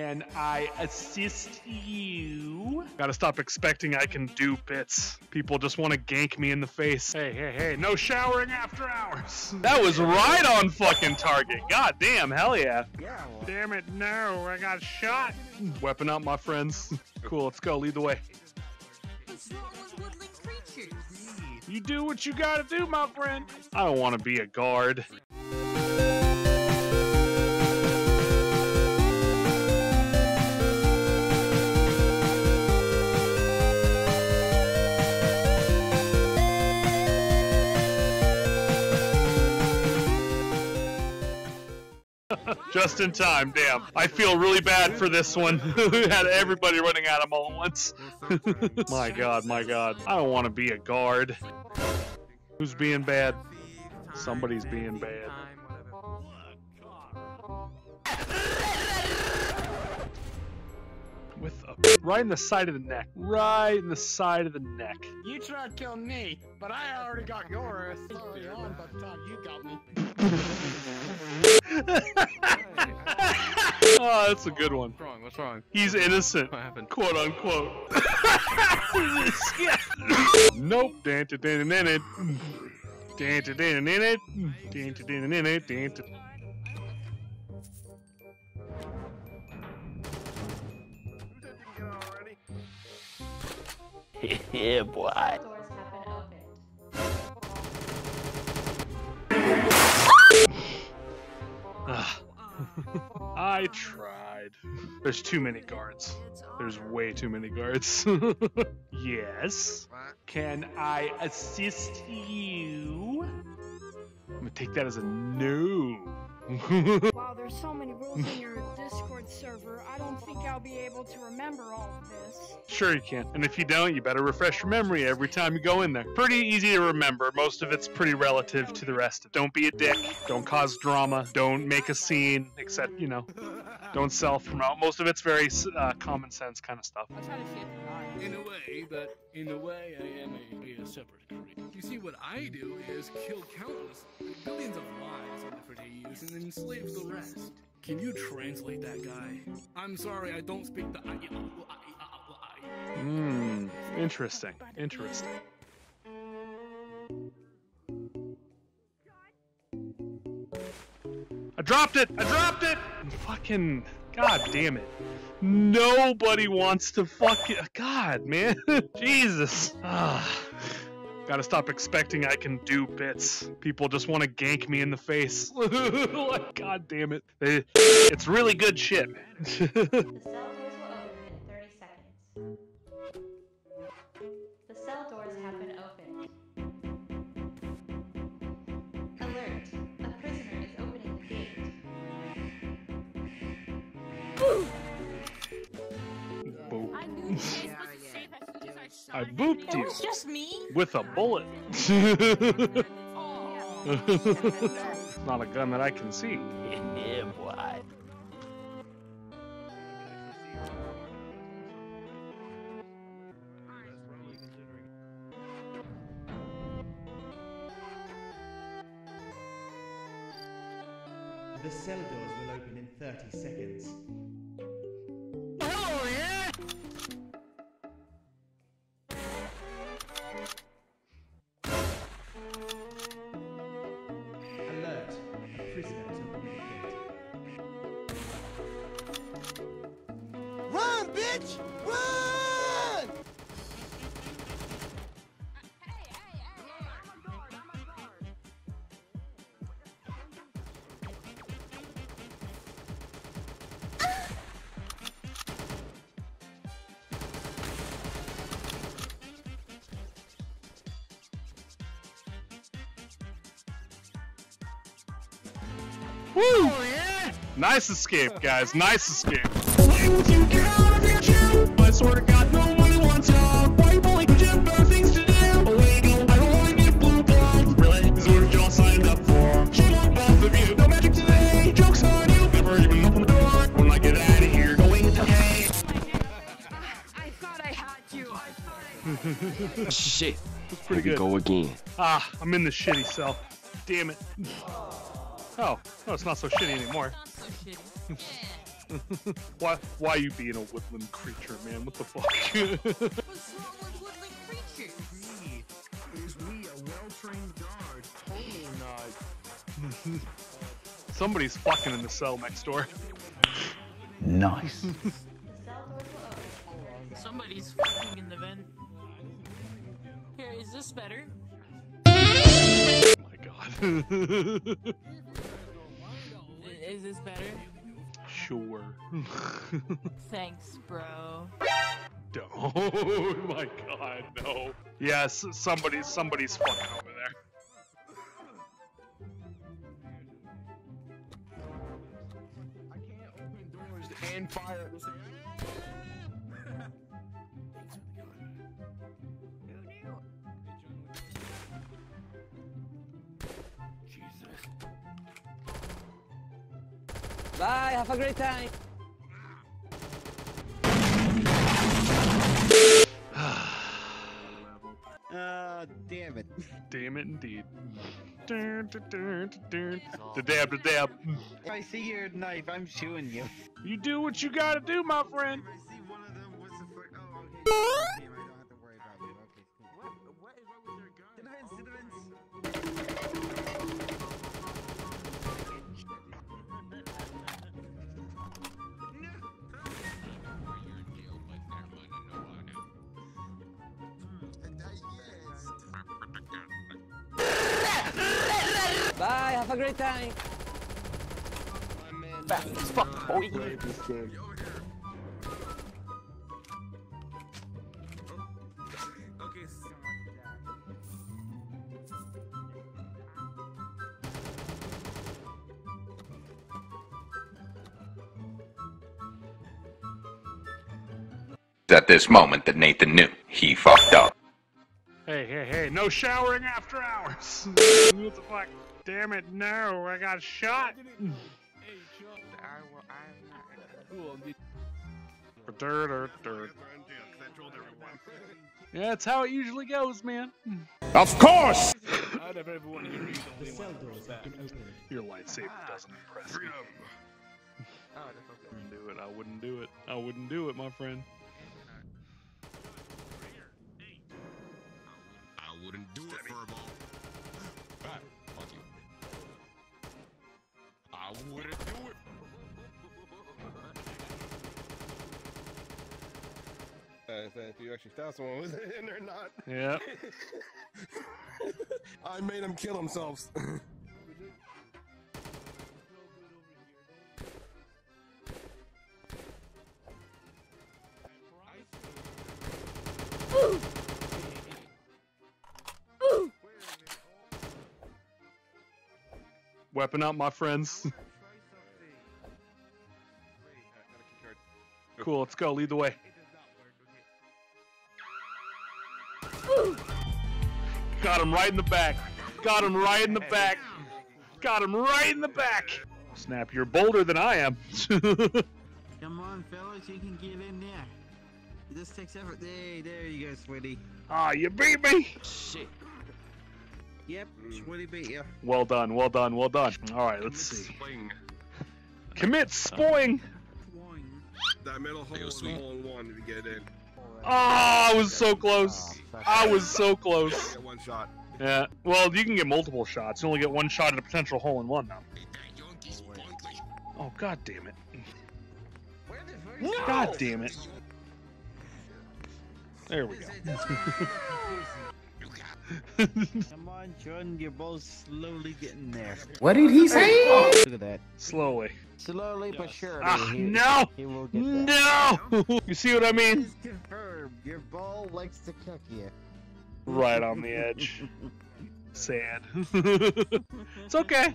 Can I assist you? Gotta stop expecting I can do bits. People just want to gank me in the face. Hey, hey, hey, no showering after hours. That was right on fucking target. God damn, hell yeah. Damn it, no, I got shot. Weapon out, my friends. Cool, let's go, lead the way. What's wrong with woodland creatures? You do what you gotta do, my friend. I don't want to be a guard. Just in time, damn. I feel really bad for this one. we had everybody running at him all at once. my god, my god. I don't want to be a guard. Who's being bad? Somebody's being bad. Right in the side of the neck. Right in the side of the neck. You tried to kill me, but I already got yours. Sorry, on by the time you got me. oh, that's a good one. What's wrong? What's wrong? He's innocent. What happened? Quote unquote. nope. Dan to dan in yeah, boy. I tried. There's too many guards. There's way too many guards. yes. Can I assist you? I'm gonna take that as a no. Wow, there's so many rules in your Discord server. I don't think I'll be able to remember all of this. Sure you can. And if you don't, you better refresh your memory every time you go in there. Pretty easy to remember. Most of it's pretty relative to the rest. Don't be a dick. Don't cause drama. Don't make a scene. Except, you know, don't self-promote. Most of it's very uh, common sense kind of stuff. In a way, but in a way, I am a, a separate creature. You see, what I do is kill countless, billions of lives on different AUs and enslave the rest. Can you translate that guy? I'm sorry, I don't speak the. Mmm. Interesting. Interesting. I dropped it! I dropped it! Fucking. God damn it. Nobody wants to fuck fucking. God, man. Jesus. Ah. Gotta stop expecting I can do bits. People just want to gank me in the face. God damn it. It's really good shit, man. Boop. I knew you guys supposed to say that as soon as I I booped It you was just me. with a bullet. it's Not a gun that I can see. Yeah, boy. The cell doors will open in 30 seconds. Woo! Nice escape, guys. Nice escape. I swear to God, nobody wants out. White boy, Jim, better things to do. Away. I don't want to get blue blood. Really? This is what y'all signed up for. Shame on both of you. No magic today. Joke's on you. Never even open the door. When I get out of here, going to hay. I thought I had you. I thought I Shit. That's pretty Here we good. go again. Ah, I'm in the shitty cell. Damn it. Oh, no, it's not so shitty anymore. Not so shitty. Yeah. why, why you being a woodland creature, man? What the fuck? What's wrong with woodland creatures? Is me a well-trained guard? Totally not. Somebody's fucking in the cell next door. Nice. The cell doors will open. Somebody's fucking in the vent. Here, is this better? Oh my god. I- Is this better? sure. Thanks, bro. oh my god, no. Yes, somebody's somebody's fucking over there. I can't open doors and fire at the same Bye, have a great time. Uh, damn it. Damn it, indeed. Dun, dun, dun, dun, dun. The dab, the dab. If I see your knife, I'm shooting you. You do what you gotta do, my friend. Have a great time. Fast as fuck, boy. At this moment that Nathan knew, he fucked up. Hey, hey, hey, no showering after hours. what the fuck? Damn it, no, I got shot. cool. Yeah, that's how it usually goes, man. Of course! I'd have everyone here use The cell doors have been opened. Your lightsaber doesn't impress me. Wouldn't do it. I wouldn't do it. I wouldn't do it, my friend. I wouldn't do it, Furball. Wouldn't do it. Uh, so if you actually found someone with it in they're not. Yeah. I made them kill themselves. Weapon up, my friends. cool, let's go. Lead the way. Got him right in the back. Got him right in the back. Got him right in the back. Snap, you're bolder than I am. Come on, fellas, you can get in there. It just takes effort. Hey, there you go, Sweetie. Ah, you beat me. Shit. Yep, hmm. Sweetie beat you. Well done, well done, well done. All right, let's see. Swing. Commit uh, spoing. that middle hole is hole in one if you get it in. Oh, I was so close. I was so close. Get one shot. Yeah. Well, you can get multiple shots. You only get one shot at a potential hole in one now. Oh god damn it. God damn it. There we go. Come on, Jordan, you're both slowly getting there. What did he say? Look at that. Slowly. Slowly but surely. Ah, he- no! He will get that. No! You see what I mean? It's confirmed. Your ball likes to cook you. Right on the edge. Sad. it's okay.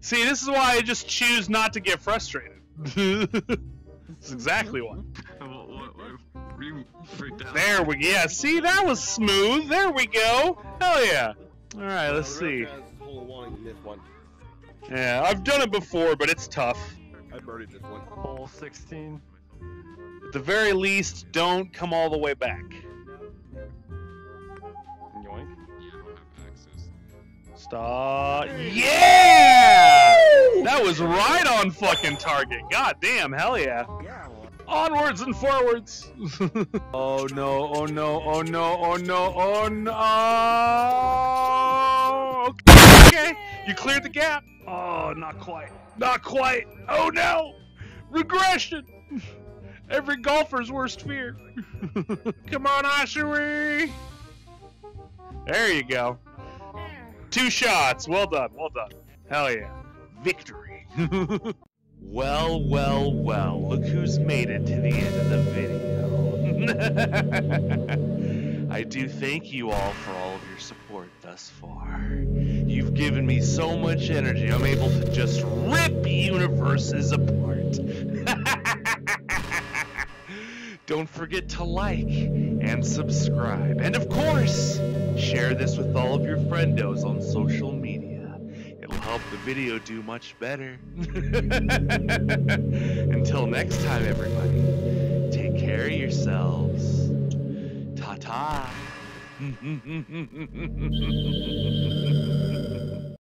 See, this is why I just choose not to get frustrated. That's exactly why. There we go. Yeah, see, that was smooth. There we go. Hell yeah. All right, let's see. chance is hole in one in this one. Yeah, I've done it before, but it's tough. I birdied this one. Hole 16. At the very least, don't come all the way back. Yoink. Stop. Yeah! That was right on fucking target. God damn, hell yeah. Onwards and forwards. oh no, oh no, oh no, oh no, oh no. Okay, you cleared the gap. Oh, not quite. Not quite. Oh no. Regression. Every golfer's worst fear. Come on, Asheri. There you go. Two shots. Well done. Well done. Hell yeah. Victory. well, well, well. Look who's made it to the end of the video. I do thank you all for all of your support thus far. You've given me so much energy, I'm able to just rip universes apart. Don't forget to like and subscribe. And of course, share this with all of your friendos on social media. Help the video do much better. Until next time, everybody, take care of yourselves. Ta ta.